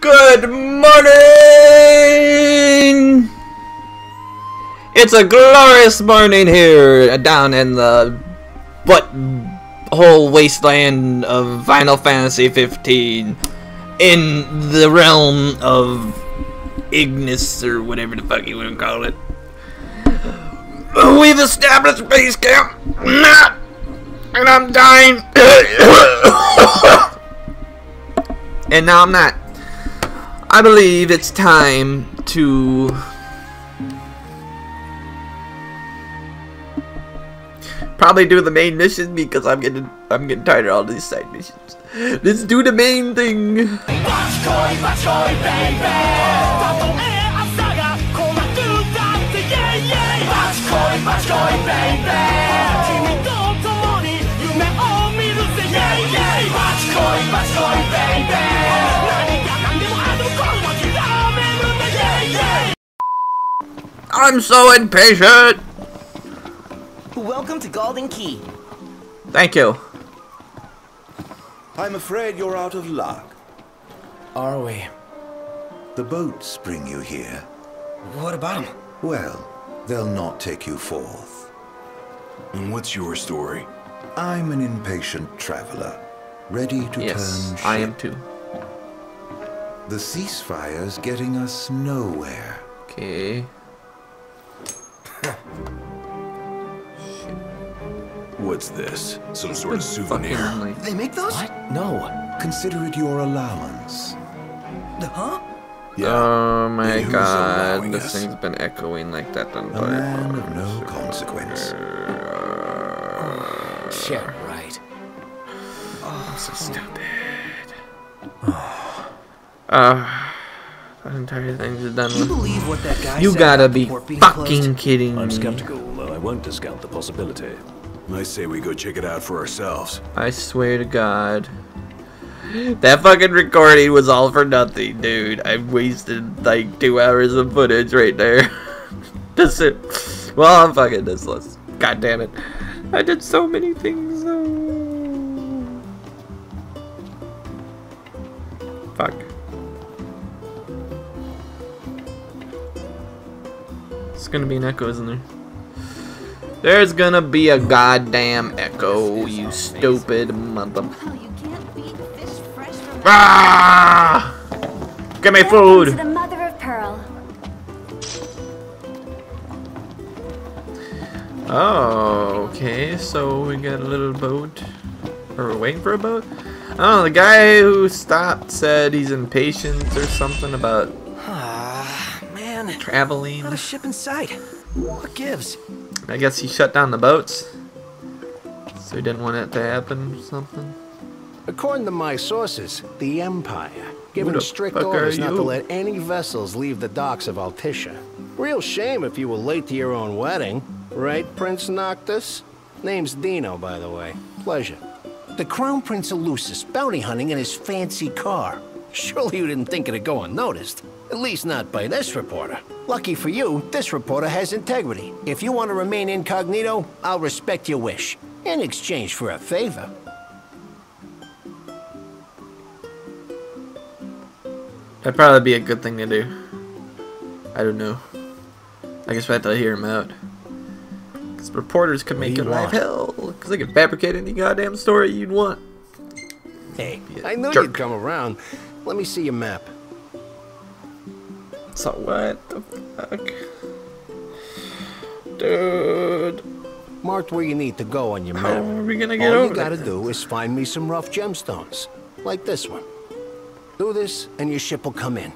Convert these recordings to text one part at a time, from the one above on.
Good morning! It's a glorious morning here down in the what whole wasteland of Final Fantasy 15 in the realm of Ignis or whatever the fuck you want to call it. We've established base camp. And I'm dying. and now I'm not. I believe it's time to probably do the main mission because I'm getting I'm getting tired of all these side missions. Let's do the main thing. 恋 I'm so impatient. Welcome to Galdin Quay. Thank you. I'm afraid you're out of luck. Are we? The boats bring you here. What about him? Well, they'll not take you forth. And what's your story? I'm an impatient traveler, ready to Yes, turn ship. I am too. The ceasefire's getting us nowhere. Okay. What's this? Some sort of souvenir? They make those? What? No. Consider it your allowance. Huh? Yeah. Oh my And who's god, allowing this us? thing's been echoing like that the A entire man of time. no consequence. Shit, right. Oh, So stupid. Uh, that entire thing's done you believe what that guy You gotta be fucking closed? kidding I'm skeptical, though I won't discount the possibility. I say we go check it out for ourselves. I swear to God. That fucking recording was all for nothing, dude. I wasted like two hours of footage right there. That's it. Well, I'm fucking this list. God damn it. I did so many things though. Fuck. Gonna be an echo, isn't there? There's gonna be a goddamn echo, you stupid mother. Well, you can't beat fish fresh from Ah! Give me food! the mother of pearl. Oh, okay, so we got a little boat. Or we're waiting for a boat? I don't know, the guy who stopped said he's impatient or something about man. Traveling. Not a ship in sight. What gives? I guess he shut down the boats. So he didn't want it to happen or something. According to my sources, the Empire given the strict orders not to let any vessels leave the docks of Altissia. Real shame if you were late to your own wedding. Right, Prince Noctis? Name's Dino, by the way. Pleasure. The Crown Prince of Lucis bounty hunting in his fancy car. Surely you didn't think it'd go unnoticed. At least not by this reporter. Lucky for you, this reporter has integrity. If you want to remain incognito, I'll respect your wish. In exchange for a favor. That'd probably be a good thing to do. I don't know. I guess we have to hear him out. Because reporters could make do it you life hell. Because they could fabricate any goddamn story you'd want. Hey, I knew jerk. you'd come around. Let me see your map. So what the fuck? Dude. Marked where you need to go on your map. How map. are we gonna get All over you gotta that? do is find me some rough gemstones, like this one. Do this, and your ship will come in.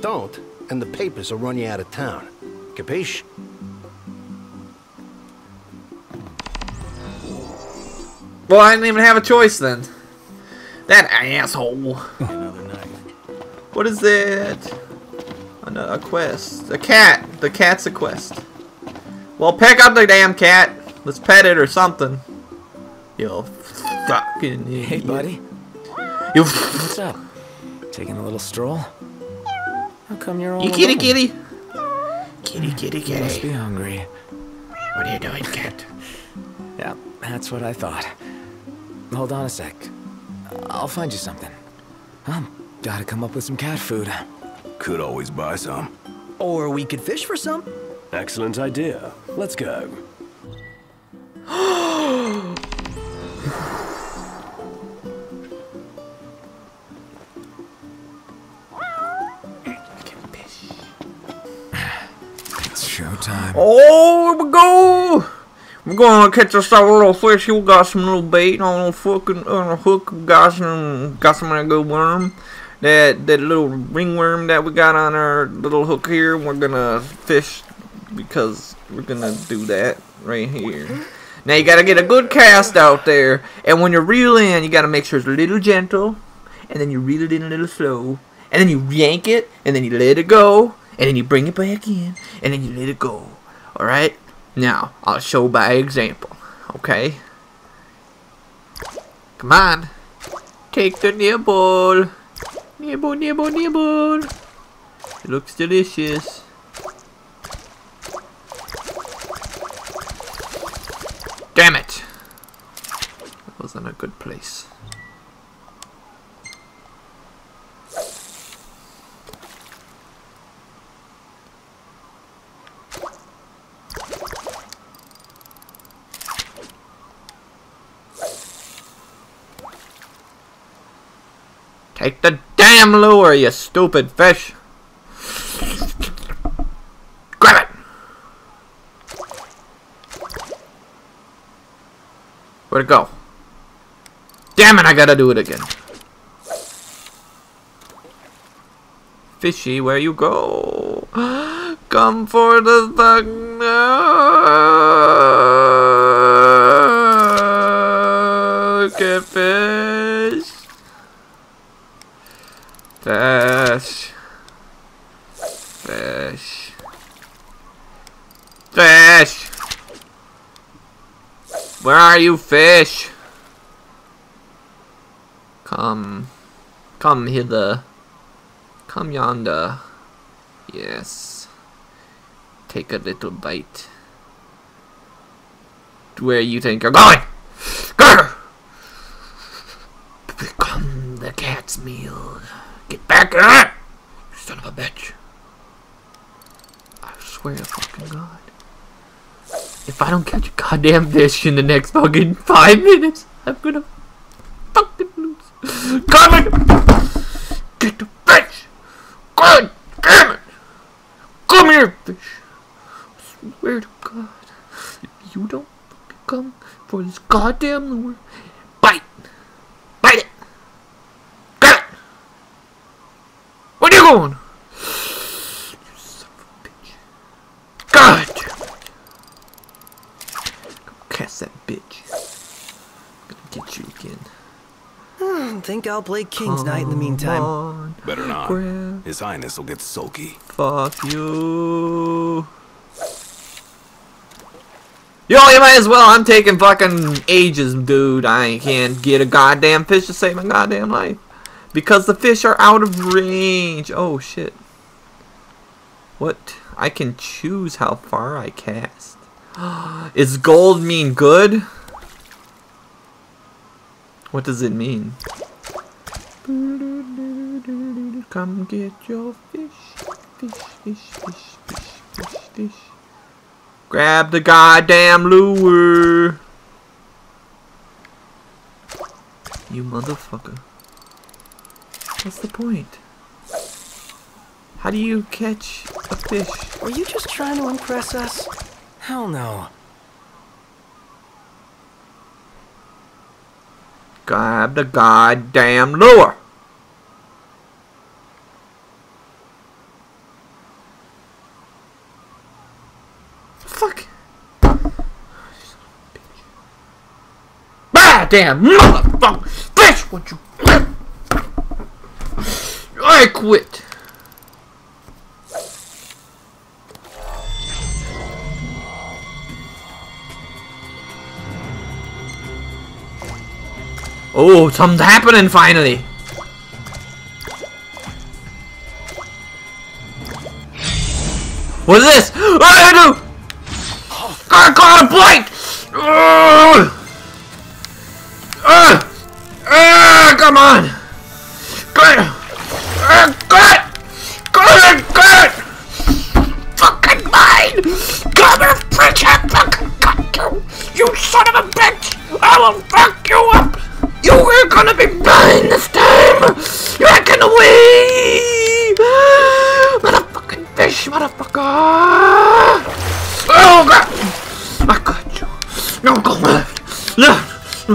Don't, and the papers will run you out of town. Capiche? Well, I didn't even have a choice then. That asshole. Another night. What is that? Another quest. A cat. The cat's a quest. Well, pick up the damn cat. Let's pet it or something. You fucking idiot. Hey, buddy. You, What's up? Taking a little stroll? How come you're all you kitty alone? kitty. Kitty kitty You must be hungry. What are you doing, cat? Yeah, that's what I thought. Hold on a sec. I'll find you something. Um, Gotta come up with some cat food. Could always buy some. Or we could fish for some. Excellent idea. Let's go. It's showtime. Oh, we go. We're gonna catch us a little fish. We got some little bait on a fucking on a hook. Got some got some of that good worm. That that little ringworm that we got on our little hook here. We're gonna fish because we're gonna do that right here. Now you gotta get a good cast out there, and when you reel in, you gotta make sure it's a little gentle, and then you reel it in a little slow, and then you yank it, and then you let it go, and then you bring it back in, and then you let it go. All right. Now I'll show by example. Okay. Come on. Take the nibble. Nibble, nibble, nibble. It looks delicious. Damn it! That wasn't a good place. Take the damn lure, you stupid fish! Grab it! Where'd it go? Damn it, I gotta do it again. Fishy, where you go? Come for the thug. No. Get fish. Fish. Fish. Fish. Where are you, fish? Come. Come hither. Come yonder. Yes. Take a little bite. To where you think you're going! Grr! Become the cat's meal. Get back here! Son of a bitch. I swear to fucking God. If I don't catch a goddamn fish in the next fucking five minutes, I'm gonna fucking lose. Come on! Get the fish! God damn it! Come here, fish! I swear to God, if you don't fucking come for this goddamn lure, bite! Bite it! Grab it! Where you going? You son of a bitch. God damn it. Go catch that bitch. Gonna get you again. Hmm, think I'll play King's Knight in the meantime. on, Better not. Grab. His Highness will get sulky. Fuck you. Yo, you might as well. I'm taking fucking ages, dude. I can't get a goddamn fish to save my goddamn life. Because the fish are out of range. Oh, shit. What? I can choose how far I cast. Is gold mean good? What does it mean? Come get your fish. Fish, fish, fish, fish, fish, fish. Grab the goddamn lure. You motherfucker. What's the point? How do you catch a fish? Were you just trying to impress us? Hell no. Grab the goddamn lure. Fuck. Ah, damn motherfucker. Fish, what you. I quit. Oh, something's happening finally. What is this? What did I do? I got a bite! Ugh! Ugh! Ugh, come on! Good. Uh, good! Good! Good! Fucking mine! Governor Pritch, I fucking got you! You son of a bitch! I will fuck you up! Gonna be mine this time! You ain't gonna win! Motherfucking fish, motherfucker! Oh god! I got you. No, go left. Left.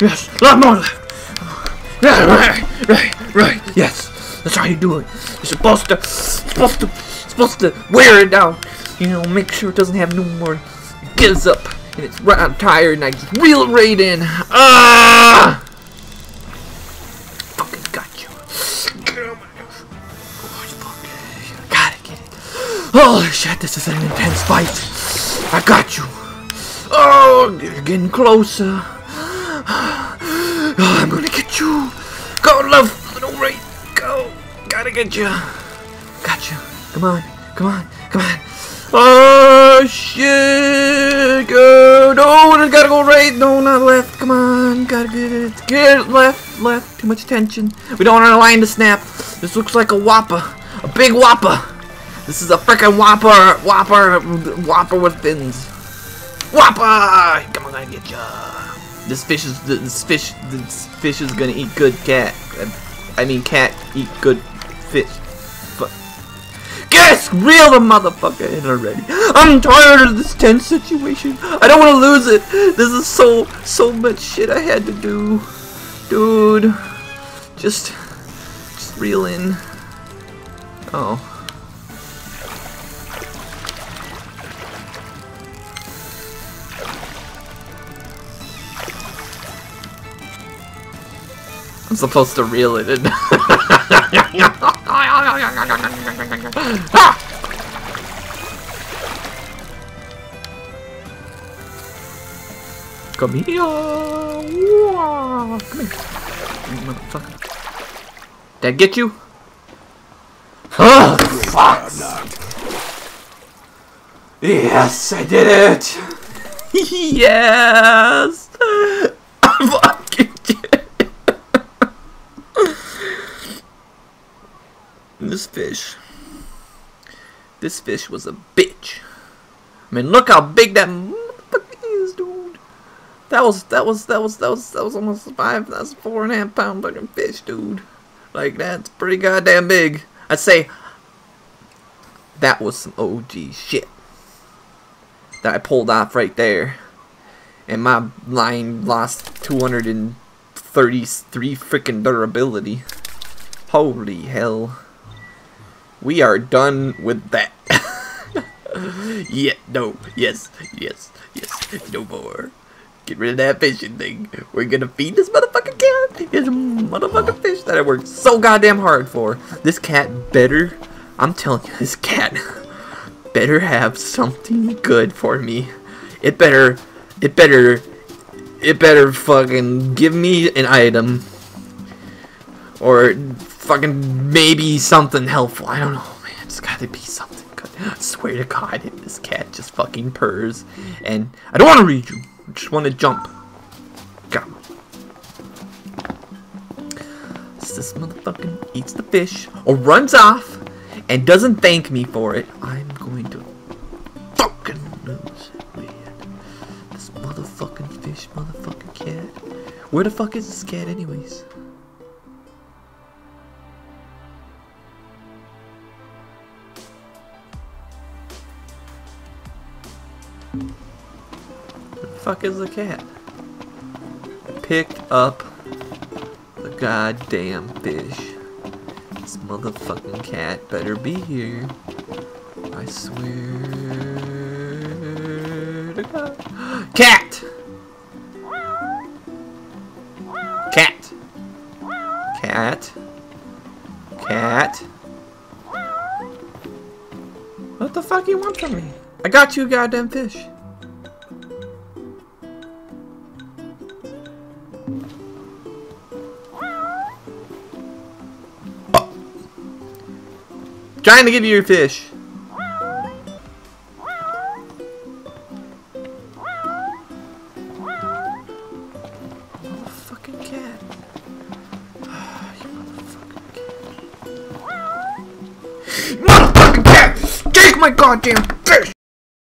Yes, left, more left. Yeah, right, right, right. Yes, that's how you do it. You're supposed to, supposed to, supposed to wear it down. You know, make sure it doesn't have no more gives up. And it's right, I'm tired, and I just reel right in. Ah! Holy shit, this is an intense fight. I got you. Oh, you're getting closer. Oh, I'm gonna get you. Go, love. Little right. Go. Gotta get you. Got you. Come on. Come on. Come on. Oh, shit. Go. No, I gotta go right. No, not left. Come on. Gotta get it. Get it. Left. Left. Too much tension. We don't want our line to snap. This looks like a whopper. A big whopper. This is a freaking whopper. Whopper. Whopper with fins. Whopper! Come on, I get ya. This fish is this fish this fish is gonna eat good cat. I mean cat eat good fish. But guess reel the motherfucker in already. I'm tired of this tense situation. I don't want to lose it. This is so so much shit I had to do, dude. Just just reel in. Oh. I'm supposed to reel it in. Ah! Come here. Come here. Did I get you? Oh, fuck. Yes, I did it. yes. I fucking did it. This fish. This fish was a bitch. I mean, look how big that motherfucker is, dude. That was that was that was that was that was almost five. That's four and a half pound fucking fish, dude. Like that's pretty goddamn big. I'd say that was some OG shit that I pulled off right there, and my line lost 233 freaking durability. Holy hell. We are done with that. yeah, no, yes, yes, yes, no more. Get rid of that fishing thing. We're gonna feed this motherfucking cat. A motherfucking fish that I worked so goddamn hard for. This cat better, I'm telling you, this cat better have something good for me. It better, it better, it better fucking give me an item. Or fucking maybe something helpful. I don't know, man. It's gotta be something. I swear to God, if this cat just fucking purrs. And I don't want to read you. I just want to jump. Come. This motherfucking eats the fish or runs off and doesn't thank me for it. I'm going to fucking lose it, man. This motherfucking fish, motherfucking cat. Where the fuck is this cat, anyways? Fuck is the cat? Pick up the goddamn fish. This motherfucking cat better be here. I swear to God. Cat! Cat! Cat! Cat! What the fuck you want from me? I got you a goddamn fish. Trying to give you your fish.